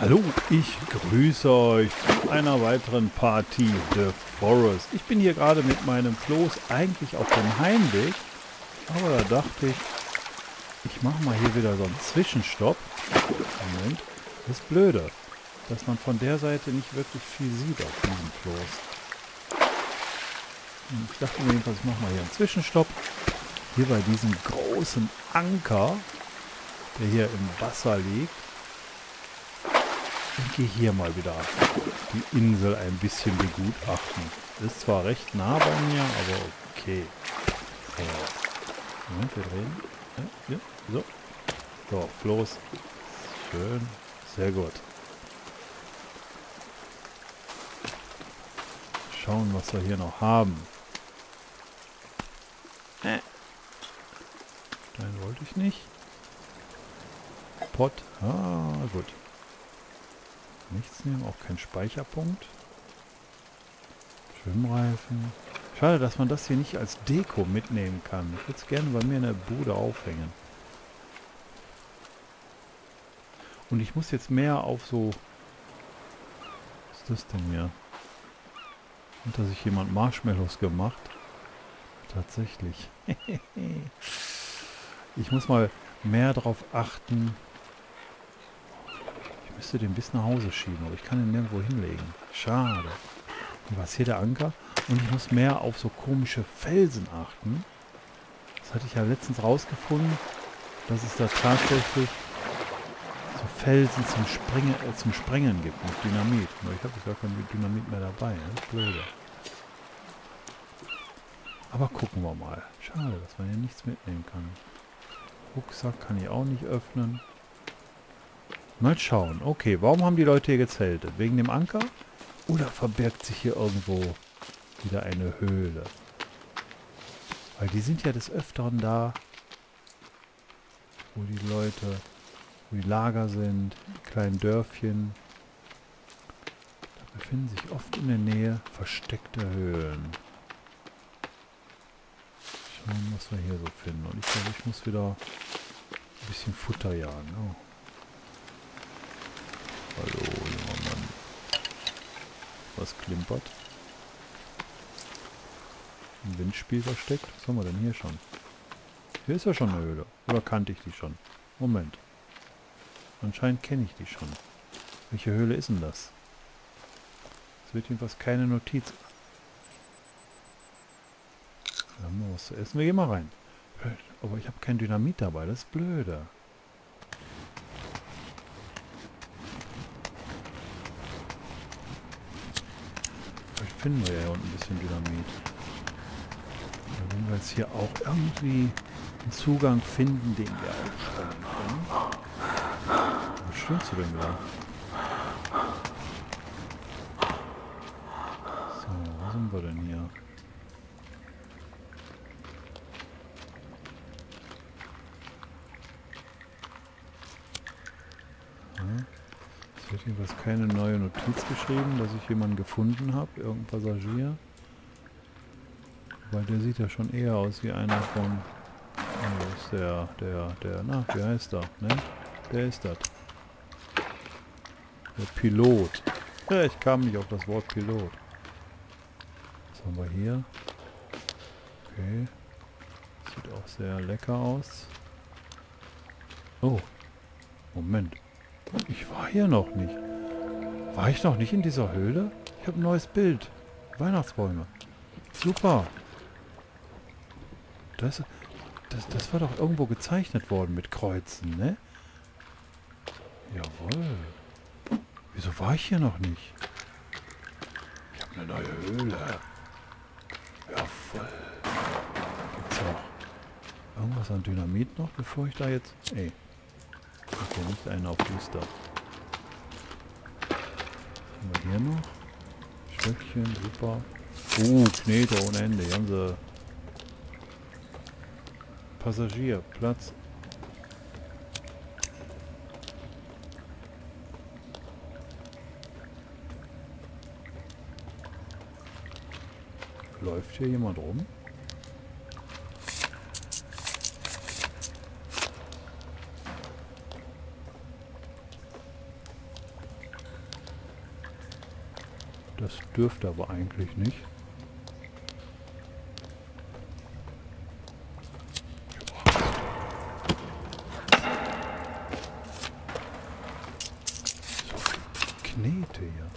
Hallo, ich grüße euch zu einer weiteren Partie The Forest. Ich bin hier gerade mit meinem Floß eigentlich auf dem Heimweg, aber da dachte ich, ich mache mal hier wieder so einen Zwischenstopp. Moment, das ist blöde, dass man von der Seite nicht wirklich viel sieht auf diesem Floß. Und ich dachte mir jedenfalls, ich mache mal hier einen Zwischenstopp. Hier bei diesem großen Anker, der hier im Wasser liegt. Und gehe hier mal wieder die Insel ein bisschen begutachten. Ist zwar recht nah bei mir, aber okay. So. Moment, wir drehen. Ja, ja, so. So, Floß. Schön. Sehr gut. Schauen, was wir hier noch haben. Den wollte ich nicht. Pot. Ah, gut. Nichts nehmen, auch kein Speicherpunkt. Schwimmreifen. Schade, dass man das hier nicht als Deko mitnehmen kann. Ich würde es gerne bei mir in der Bude aufhängen. Und ich muss jetzt mehr auf so... Was ist das denn hier? Hat da sich jemand Marshmallows gemacht? Tatsächlich. ich muss mal mehr darauf achten. Müsste den bis nach Hause schieben, aber ich kann ihn nirgendwo hinlegen. Schade. Und was hier der Anker? Und ich muss mehr auf so komische Felsen achten. Das hatte ich ja letztens rausgefunden, dass es da tatsächlich so Felsen zum, Springen, äh, zum Sprengen gibt mit Dynamit. Aber ich habe gar kein Dynamit mehr dabei. Ist blöde. Aber gucken wir mal. Schade, dass man hier nichts mitnehmen kann. Rucksack kann ich auch nicht öffnen. Mal schauen. Okay, warum haben die Leute hier gezeltet? Wegen dem Anker? Oder verbirgt sich hier irgendwo wieder eine Höhle? Weil die sind ja des Öfteren da, wo die Leute, wo die Lager sind, die kleinen Dörfchen. Da befinden sich oft in der Nähe versteckte Höhlen. Schauen, was wir hier so finden. Und ich glaube, ich muss wieder ein bisschen Futter jagen. Oh. Hallo, junger Mann. Was klimpert? Ein Windspiel versteckt? Was haben wir denn hier schon? Hier ist ja schon eine Höhle. Oder kannte ich die schon? Moment. Anscheinend kenne ich die schon. Welche Höhle ist denn das? Es wird jedenfalls keine Notiz. Wir haben noch was zu essen. Wir gehen mal rein. Aber ich habe kein Dynamit dabei. Das ist blöde. Finden wir ja hier unten ein bisschen Dynamit. Wenn wir jetzt hier auch irgendwie einen Zugang finden, den wir aufschreiben können. Was stöhnst du denn da? So, wo sind wir denn hier? Jedenfalls keine neue Notiz geschrieben, dass ich jemanden gefunden habe, irgendein Passagier. Weil der sieht ja schon eher aus wie einer von... Oh, ist der, der, der, na, wie heißt er, ne? Der ist das. Der Pilot. Ja, ich kam nicht auf das Wort Pilot. Was haben wir hier? Okay. Sieht auch sehr lecker aus. Oh. Moment. Ich war hier noch nicht. War ich noch nicht in dieser Höhle? Ich habe ein neues Bild. Weihnachtsbäume. Super. Das, das, das war doch irgendwo gezeichnet worden mit Kreuzen, ne? Jawohl. Wieso war ich hier noch nicht? Ich habe eine neue Höhle. Jawohl. Gibt's auch irgendwas an Dynamit noch, bevor ich da jetzt... Ey. Okay, nicht einen auf Booster. Haben wir hier noch? Stöckchen, super. Uh, Knete ohne Ende. Hier haben sie Passagier, Platz. Läuft hier jemand rum? Das dürfte aber eigentlich nicht. Knete hier.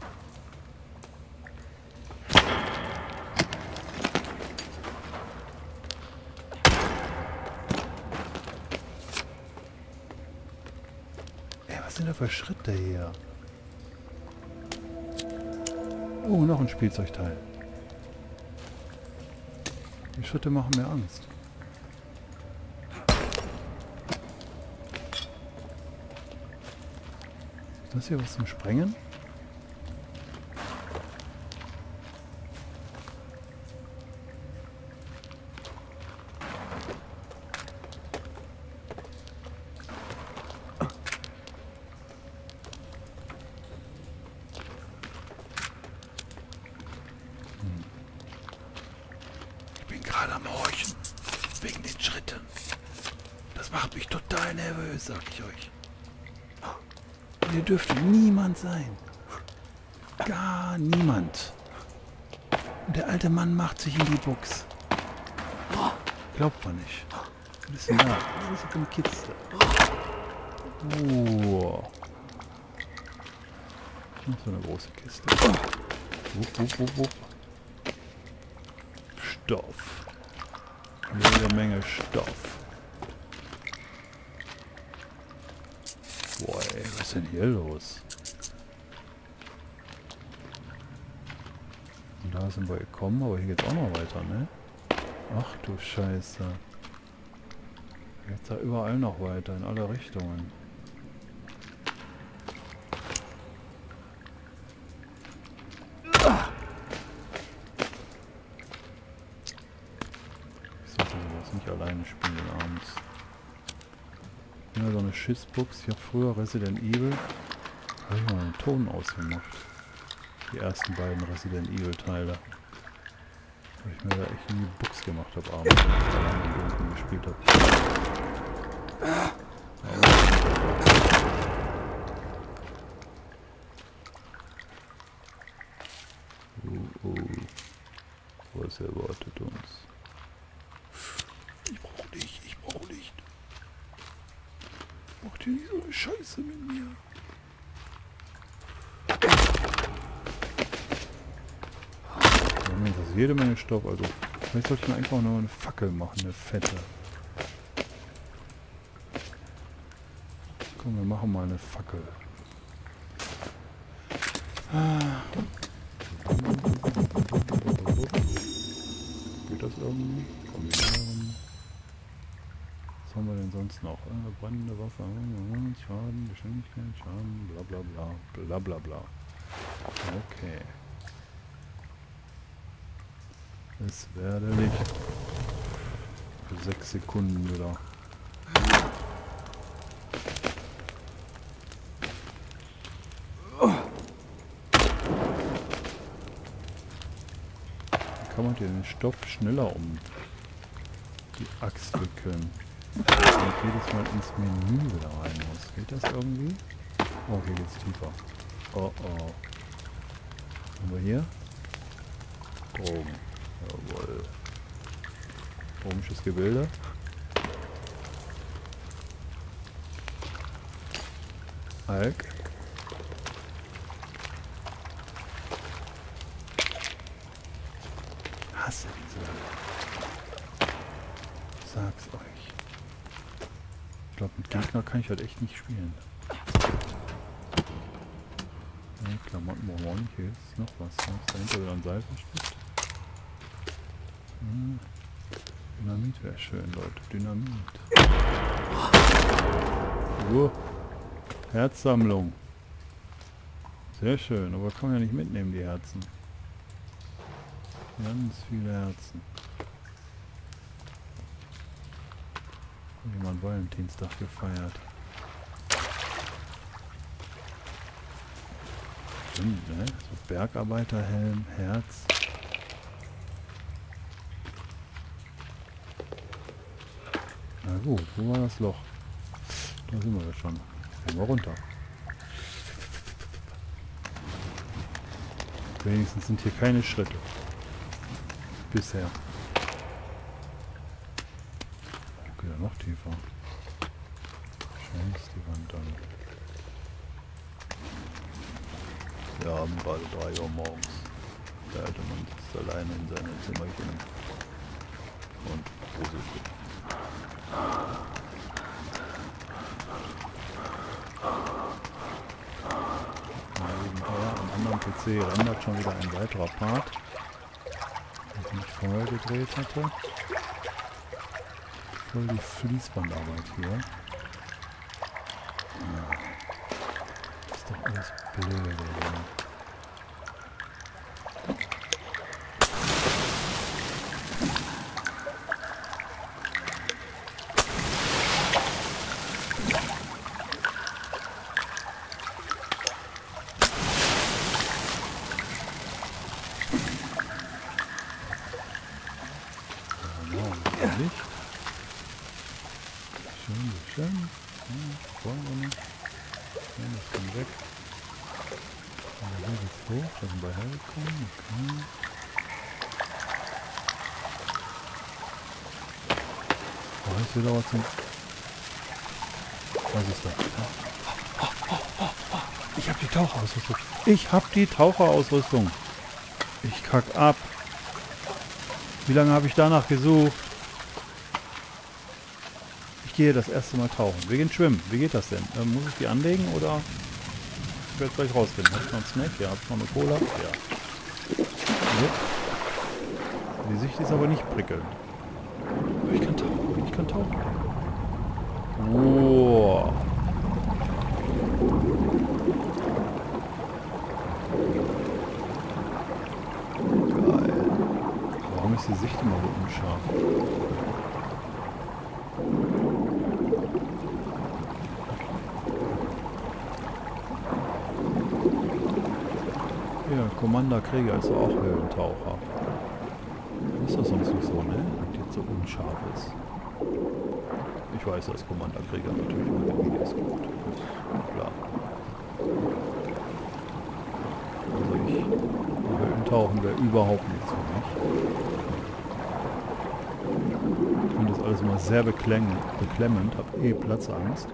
Ey, was sind da für Schritte hier? Oh, noch ein Spielzeugteil. Die Schritte machen mir Angst. Ist das hier was zum Sprengen? Ich bin gerade am Horchen. Wegen den Schritten. Das macht mich total nervös, sag ich euch. Hier dürfte niemand sein. Gar niemand. Und der alte Mann macht sich in die Box. Glaubt man nicht. Ist da? Was ist das für eine Kiste? Oh. Noch so eine große Kiste. Wupp, wupp, wupp, wupp. Stoff. Jede Menge Stoff. Boah, ey, was ist denn hier los? Sind wir gekommen, aber hier geht's auch noch weiter, ne? Ach du Scheiße. Jetzt da überall noch weiter, in alle Richtungen. Ich sollte sowas nicht alleine spielen abends. Ja, so eine Schissbox. Ich habe früher Resident Evil. Habe ich mal einen Ton ausgemacht. Die ersten beiden Resident Evil Teile. Weil ich mir da echt die Box gemacht habe abends, wenn ich gespielt habe. Oh, oh. Was erwartet uns? Ich brauche Licht, ich brauche Licht. Macht ihr nicht so eine Scheiße mit mir? Moment, das ist jede Menge Stoff, also vielleicht sollte ich mir einfach nur eine Fackel machen, eine fette. Komm, wir machen mal eine Fackel. Geht das irgendwie? Kombinieren. Was haben wir denn sonst noch? Äh, brennende Waffe, äh, Schaden, Geschwindigkeit, Schaden, bla bla bla, bla bla bla. Okay. Es werde Licht. Für sechs Sekunden wieder. Wie kann man den Stoff schneller um die Axt wickeln? Und jedes Mal ins Menü wieder rein muss. Geht das irgendwie? Oh, hier geht's tiefer. Oh oh. Haben wir hier? Drogen. Jawohl. Komisches Gebilde. Alk. Hasse diese. Sag's euch. Ich glaube, mit Gegner kann ich halt echt nicht spielen. Ne, Klamotten brauchen wir auch nicht. Hier ist noch was. Ne? Ist dahinter wieder ein Seil? Hm. Dynamit wäre schön, Leute. Dynamit. Uh. Herzsammlung. Sehr schön, aber kann man ja nicht mitnehmen, die Herzen. Ganz viele Herzen. Jemand Valentinstag gefeiert. Stimmt, ne? So Bergarbeiterhelm, Herz. Gut, wo war das Loch? Da sind wir ja schon. Gehen wir runter. Wenigstens sind hier keine Schritte. Bisher. Geht ja noch tiefer. Schnell ist die Wand an. Wir haben gerade 3 Uhr morgens. Der alte Mann sitzt alleine in seinem Zimmerchen und gruselt am anderen PC rendert schon wieder ein weiterer Part, den ich vorher gedreht hatte. Voll die Fließbandarbeit hier. Ja. Ist doch alles blöd, ey. Licht. Schön, schön. Ja, wollen wir nicht. Ja, das kann weg. Aber hier geht's hoch, da sind wir hergekommen. Okay. Ist wieder was ist das? Ich hab die Taucherausrüstung. Ich hab die Taucherausrüstung. Ich kack ab. Wie lange habe ich danach gesucht? Ich gehe das erste Mal tauchen. Wir gehen schwimmen. Wie geht das denn? Ähm, muss ich die anlegen oder? Ich werde gleich rausfinden. Habe ich noch einen Snack? Ja. Habe ich noch eine Cola? Ja. So. Die Sicht ist aber nicht prickelnd. Ich kann tauchen. Ich kann tauchen. Wow. Geil. Warum ist die Sicht immer so unscharf? Ja, Commander Krieger ist auch Höhlentaucher. Ist das sonst nicht so, ne? Und jetzt so unscharf ist. Ich weiß, dass Commander Krieger natürlich meine guckt. Ist klar. Also ich, Höhlentauchen wäre überhaupt nichts für mich. Ich finde das alles immer sehr beklemmend, beklemmend habe eh Platzangst.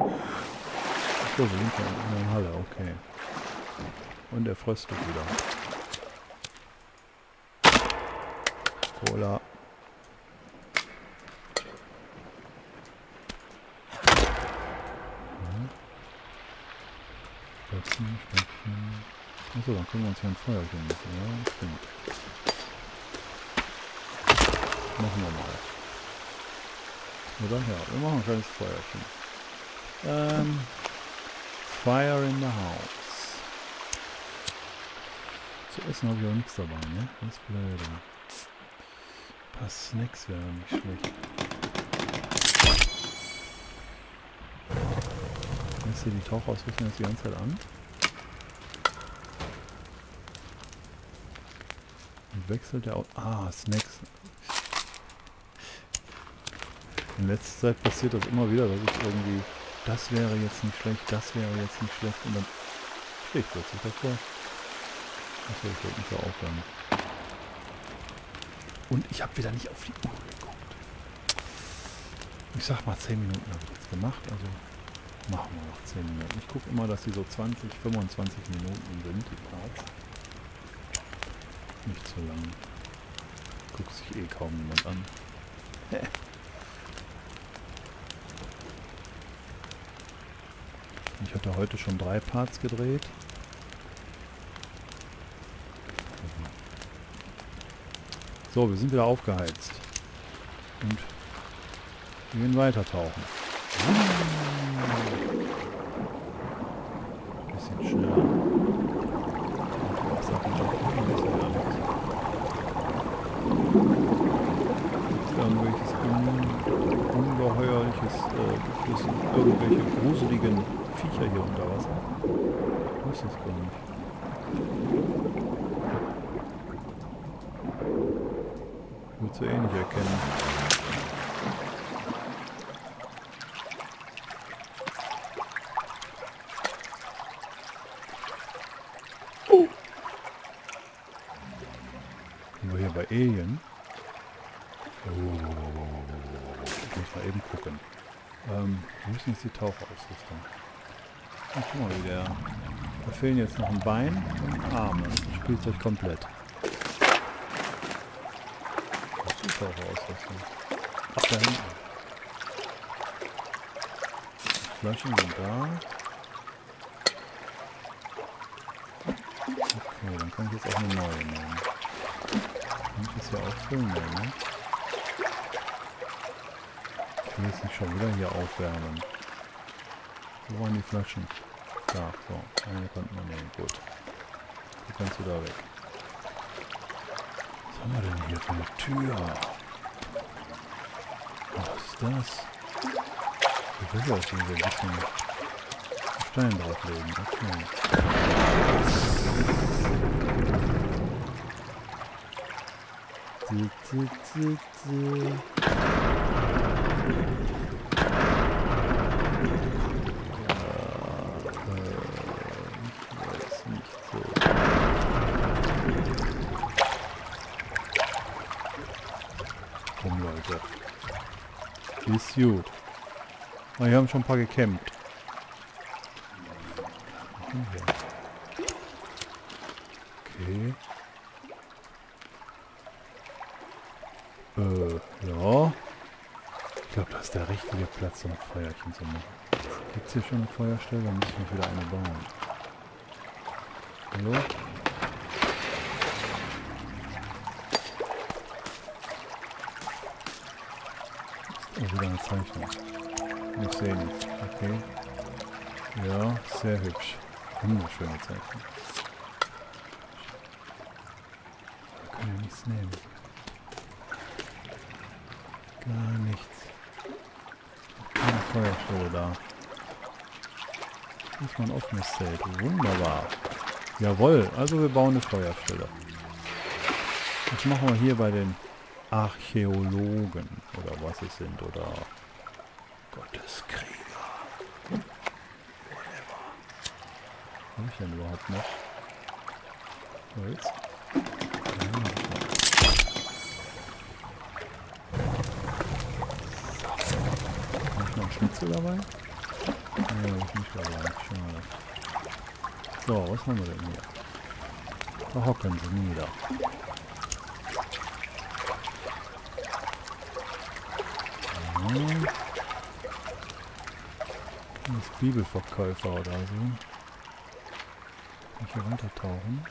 Ach so, sind ja in der Halle, okay. Und er fröstet wieder. Cola. Stöpfen, Stöpfen. Achso, dann können wir uns hier ein Feuerchen machen. Ja, stimmt. Machen wir mal. Oder? Ja, wir machen ein kleines Feuerchen. Ähm, fire in the house. Zu essen habe ich auch nichts dabei, ne? Das ist blöd. Ein paar Snacks wären nicht schlecht. Lässt hier die Tauchausrüstung jetzt die ganze Zeit an? Und wechselt der auch. Ah, Snacks. In letzter Zeit passiert das immer wieder, dass ich irgendwie, das wäre jetzt nicht schlecht, das wäre jetzt nicht schlecht und dann stehe ich plötzlich davor. Achso, ich wollte nicht so aufhören. Und ich habe wieder nicht auf die Uhr geguckt. Ich sag mal 10 Minuten habe ich jetzt gemacht, also machen wir noch 10 Minuten. Ich gucke immer, dass die so 20, 25 Minuten sind, die Parts. Nicht zu lang. Guckt sich eh kaum jemand an. Ich hatte heute schon drei Parts gedreht. So, wir sind wieder aufgeheizt. Und wir gehen weiter tauchen. Bisschen schneller. Was sagt man da? Ist irgendwelches un ungeheuerliches, äh, gibt es irgendwelche gruseligen Viecher hier unter Wasser? Ich weiß das gar nicht. Würdest du eh nicht erkennen. Die Tauchausrüstung? Ach, guck mal, wie der... Da fehlen jetzt noch ein Bein und ein Arm. Das Spielzeug komplett. Wo ist die Tauchausrüstung? Ach, da hinten. Die Flaschen sind da. Okay, dann kann ich jetzt auch eine neue nehmen. Kann ich das hier auffüllen? Ne? Ich will jetzt nicht schon wieder hier aufwärmen. Wo waren die Flaschen? Da, so. Eine konnten wir nehmen. Gut. Die kannst du da weg. Was haben wir denn hier für eine Tür? Was ist das? Ich will auch irgendwie ein bisschen Stein drauflegen. Okay. Zi, zi, zi, zi. Ist gut. Ah, hier haben schon ein paar ja. Okay. Äh, ja. Ich glaube, das ist der richtige Platz, um Feuerchen zu machen. Gibt es hier schon eine Feuerstelle? Dann müssen wir wieder eine bauen. Hallo? Zeichnung. Ich sehe nichts. Okay. Ja, sehr hübsch. Wunderschöne Zeichnung. Wir können ja nichts nehmen. Gar nichts. Keine Feuerstelle da. Ist ein offenes Zelt. Wunderbar. Jawohl, also wir bauen eine Feuerstelle. Das machen wir hier bei den Archäologen oder was es sind oder Gotteskrieger. Whatever. Was habe ich denn überhaupt noch? Holz? Ja, hab ich noch. Habe ich noch einen Schnitzel dabei? Nee, habe ich nicht dabei. Schade. So, was haben wir denn hier? Da hocken sie nieder. Ja. Das ist Bibelverkäufer oder so. Kann ich hier runtertauchen?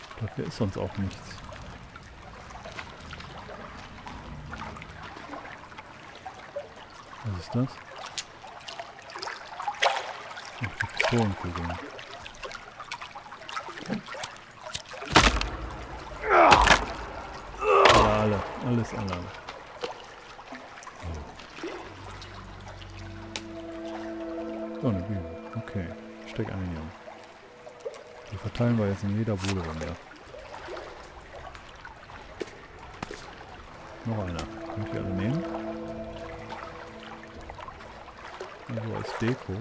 Ich glaube, hier ist sonst auch nichts. Was ist das? Ach, die Pistolenkugeln. Alle. Alles alle. So, eine Bibel. Okay. Steck ein, ja. Die verteilen wir jetzt in jeder Bude mir. Noch einer. Kann ich die alle nehmen? Also als Deko.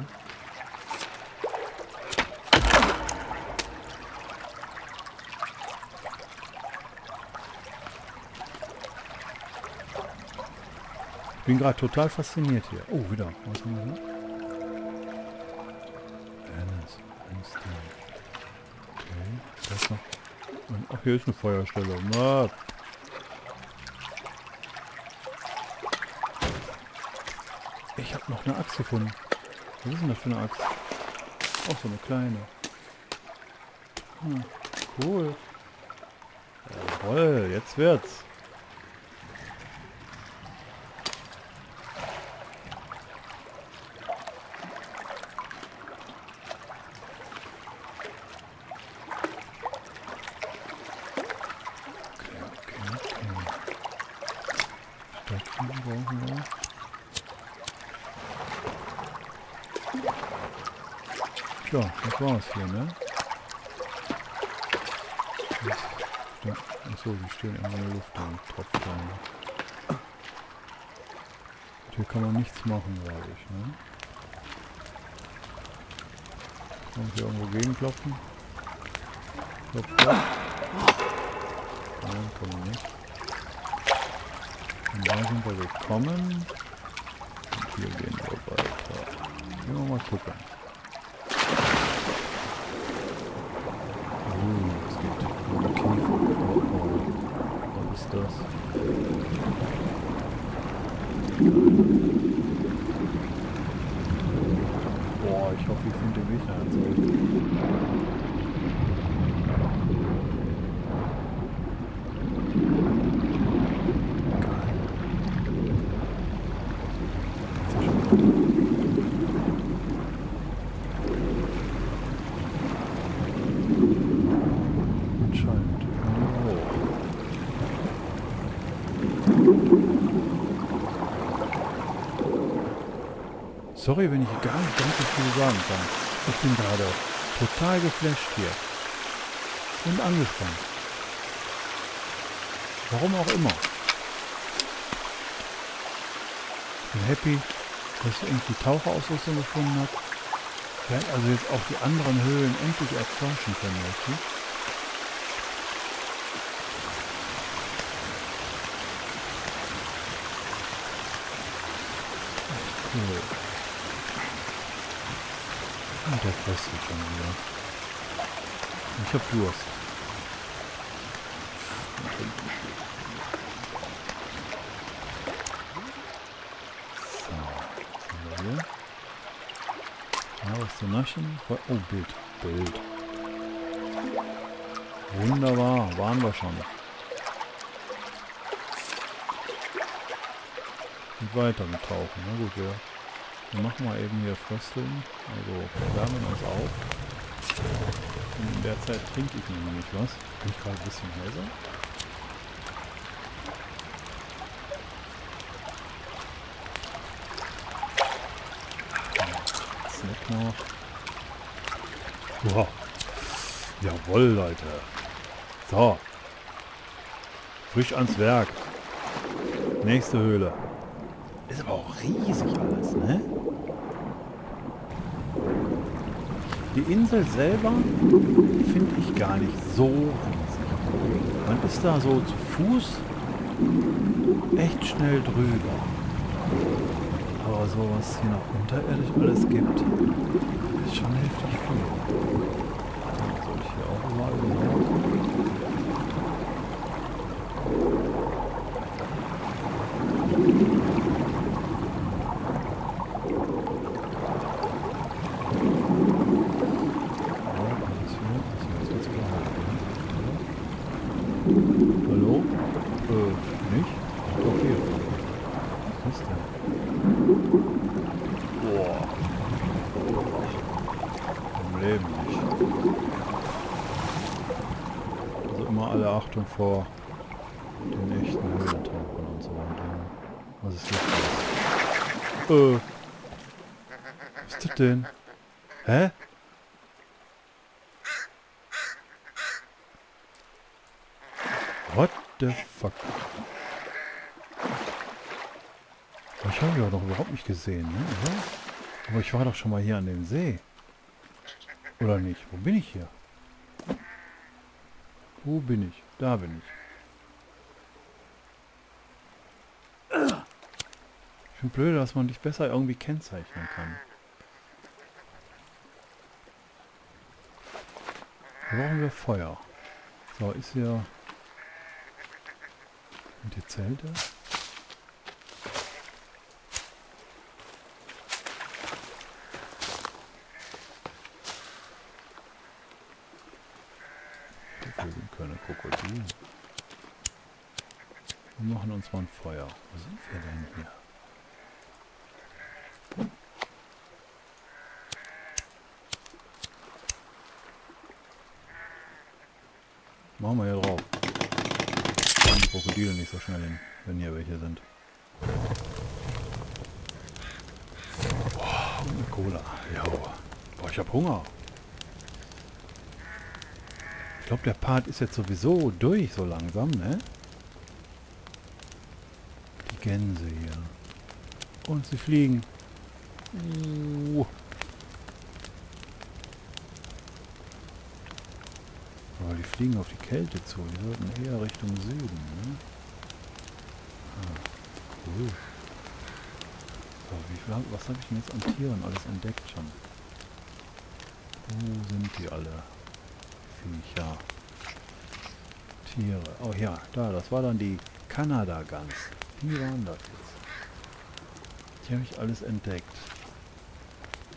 Ich bin gerade total fasziniert hier. Oh, wieder. Was haben wir hier? Okay, da ist noch... und- Ach, hier ist eine Feuerstelle. Na. Ich habe noch eine Axt gefunden. Was ist denn das für eine Axt? Auch so eine kleine. Hm, cool. Jawohl, jetzt wird's. Okay, okay, okay. Stöckchen brauchen wir. Tja, das war's hier, ne? Achso, die stehen in der Luft und tropft rein. Hier kann man nichts machen, glaube ich, ne? Kann ich hier irgendwo gegenklopfen? Klopf, klopf. Nein, können wir nicht. Und da sind wir gekommen. Und hier gehen wir weiter. Gehen wir mal gucken. Uh, es geht um die Kiefer. Oh, oh. Was ist das? Boah, ich hoffe, ich finde den Weg nach zurück. Anscheinend. Oh. Sorry, wenn ich gar nicht ganz so viel sagen kann. Ich bin gerade total geflasht hier. Und angespannt. Warum auch immer. Ich bin happy, dass ich endlich die Taucherausrüstung gefunden habe. Ich also jetzt auch die anderen Höhlen endlich erforschen können, richtig? Cool. Der fröstelt schon wieder. Ich hab Durst. So, hier? Ja, was zu naschen? Oh, Bild. Bild. Wunderbar, waren wir schon. Und weiter mit Tauchen. Na gut, wir, wir machen mal eben hier Frösteln. Also wir wärmen uns auf. Und in der Zeit trinke ich nämlich was. Bin ich gerade ein bisschen heiser. Snack noch. Wow. Jawohl, Leute. So. Frisch ans Werk. Nächste Höhle. Ist aber auch riesig alles, ne? Die Insel selber finde ich gar nicht so riesig. Man ist da so zu Fuß echt schnell drüber. Aber so was hier noch unterirdisch alles gibt, ist schon heftig viel. Soll ich hier auch mal genau gucken? Ja, das hier, das hier ist jetzt überhaupt, ne? Hallo? Äh, nicht? Doch hier. Was ist denn? Boah. Im Leben nicht. Also immer alle Achtung vor den echten Höhlentauchern und so weiter. Was ist los? Äh. Was ist das denn? Hä? What the fuck? Ich habe ja noch überhaupt nicht gesehen, ne? Aber ich war doch schon mal hier an dem See. Oder nicht? Wo bin ich hier? Wo bin ich? Da bin ich. Ich finde blöd, dass man dich besser irgendwie kennzeichnen kann. Brauchen wir Feuer. So, ist hier... Und die Zelte? Hier sind keine Krokodile. Wir machen uns mal ein Feuer. Wo sind wir denn hier? Machen wir hier drauf. Die Krokodile nicht so schnell hin, wenn hier welche sind. Boah, eine Cola. Jo. Boah, ich hab Hunger. Ich glaube, der Part ist jetzt sowieso durch, so langsam, ne? Die Gänse hier. Und sie fliegen. Uh. Aber die fliegen auf die Kälte zu. Die sollten eher Richtung Süden, ne? Ah, cool. So, wie viel, was habe ich denn jetzt an Tieren alles entdeckt schon? Wo sind die alle? Viecher. Tiere. Oh ja, da, das war dann die Kanada-Gans. Die waren das jetzt. Die habe ich alles entdeckt.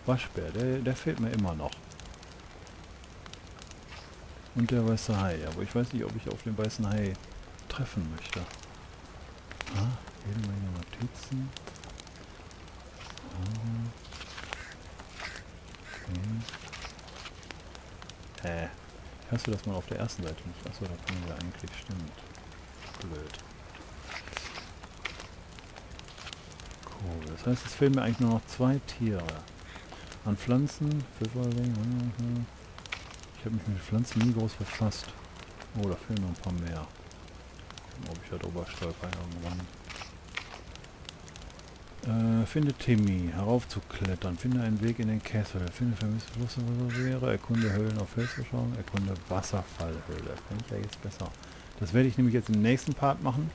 Waschbär, der, der fehlt mir immer noch. Und der weiße Hai. Aber ich weiß nicht, ob ich auf den weißen Hai treffen möchte. Ah, jede Menge Notizen. Ah. Okay. Hä? Ich hasse, dass man auf der ersten Seite nicht... Achso, da man ja eigentlich... Stimmt. Blöd. Cool. Das heißt, es fehlen mir eigentlich nur noch zwei Tiere. An Pflanzen, Pfifferling, mhm. Ich habe mich mit Pflanzen nie groß befasst. Oh, da fehlen noch ein paar mehr. Ob ich da drüber stolper irgendwann. Äh, finde Timmy, heraufzuklettern, finde einen Weg in den Kessel, finde vermisste Flussreserviere, erkunde Höhlen auf Felsbeschauung, erkunde Wasserfallhöhle. Finde ich ja jetzt besser. Das werde ich nämlich jetzt im nächsten Part machen.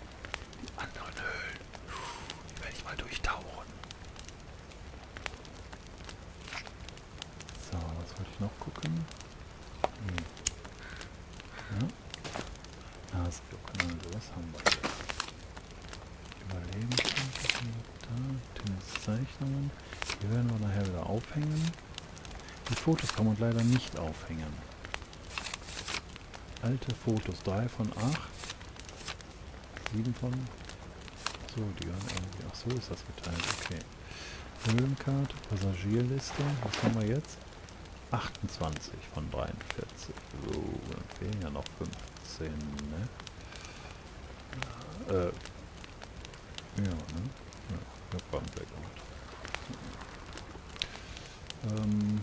Zeichnungen. Die werden wir nachher wieder aufhängen. Die Fotos kann man leider nicht aufhängen. Alte Fotos, 3 von 8. 7 von... So, die gehören irgendwie... Ach so ist das geteilt, okay. Höhlenkarte, Passagierliste, was haben wir jetzt? 28 von 43. So, dann fehlen ja noch 15, ne? Äh, ja, ne? Ja, Baumberg ähm,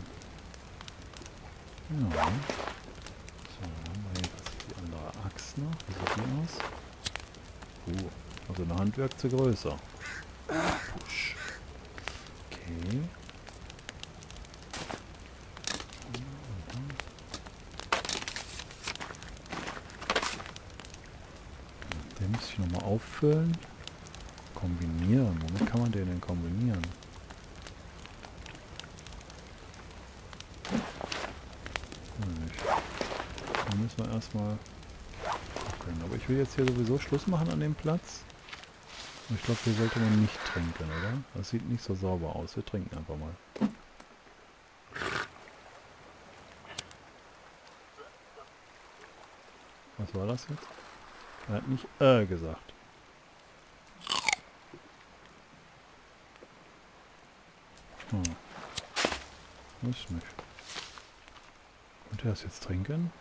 ja. So, haben wir hier die andere Axt noch. Wie sieht die aus? Uh, also eine Handwerk größer. Push. Okay. Den muss ich nochmal auffüllen. Kombinieren. Womit kann man den denn kombinieren? Dann müssen wir erstmal gucken. Aber ich will jetzt hier sowieso Schluss machen an dem Platz. Ich glaube, hier sollte man nicht trinken, oder? Das sieht nicht so sauber aus. Wir trinken einfach mal. Was war das jetzt? Er hat nicht äh gesagt. Hm. Weiß nicht. Und er das jetzt trinken?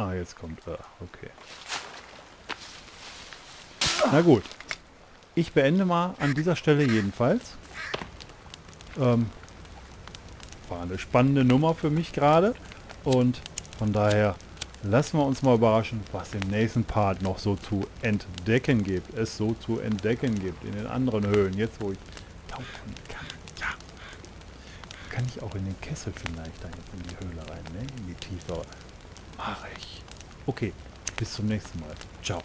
Ah, jetzt kommt er. Okay. Na gut. Ich beende mal an dieser Stelle jedenfalls. Ähm, war eine spannende Nummer für mich gerade. Und von daher lassen wir uns mal überraschen, was im nächsten Part noch so zu entdecken gibt. Es so zu entdecken gibt in den anderen Höhlen. Jetzt, wo ich tauchen kann. Ja. Kann ich auch in den Kessel vielleicht da jetzt in die Höhle rein, ne? In die tiefere. Mache ich. Okay, bis zum nächsten Mal. Ciao.